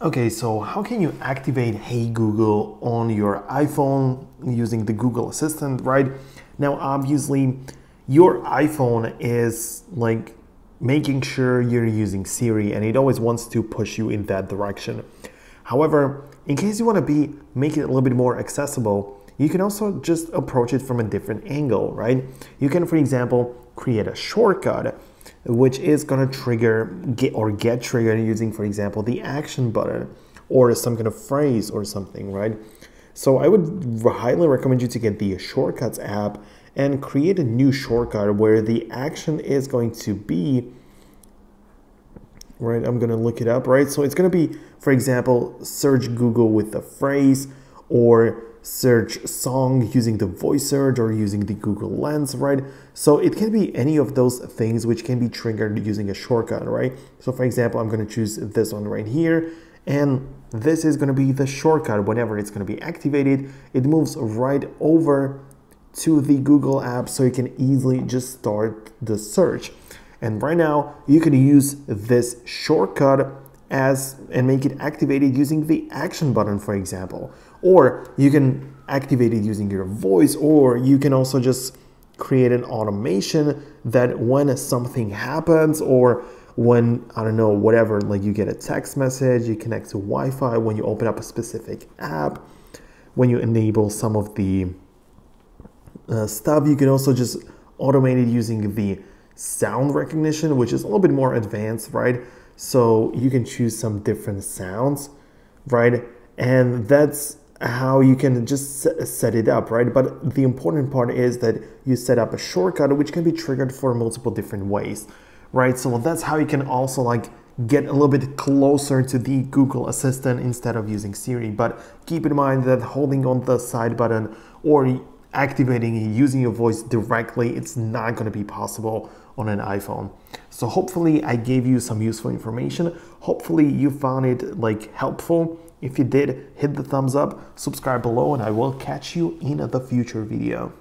Okay, so how can you activate Hey Google on your iPhone using the Google Assistant, right? Now, obviously, your iPhone is like making sure you're using Siri and it always wants to push you in that direction. However, in case you want to be make it a little bit more accessible, you can also just approach it from a different angle, right? You can, for example, create a shortcut which is going to trigger get or get triggered using, for example, the action button or some kind of phrase or something, right? So I would highly recommend you to get the Shortcuts app and create a new shortcut where the action is going to be right i'm going to look it up right so it's going to be for example search google with the phrase or search song using the voice search or using the Google Lens, right? So it can be any of those things which can be triggered using a shortcut, right? So for example, I'm going to choose this one right here and this is going to be the shortcut. Whenever it's going to be activated, it moves right over to the Google app so you can easily just start the search. And right now you can use this shortcut as and make it activated using the action button, for example. Or you can activate it using your voice, or you can also just create an automation that when something happens or when I don't know whatever like you get a text message you connect to Wi-Fi when you open up a specific app when you enable some of the uh, stuff you can also just automate it using the sound recognition which is a little bit more advanced right so you can choose some different sounds right and that's how you can just set it up, right? But the important part is that you set up a shortcut which can be triggered for multiple different ways, right? So that's how you can also like get a little bit closer to the Google Assistant instead of using Siri. But keep in mind that holding on the side button or activating and using your voice directly, it's not going to be possible on an iPhone. So hopefully I gave you some useful information. Hopefully you found it like helpful. If you did, hit the thumbs up, subscribe below, and I will catch you in the future video.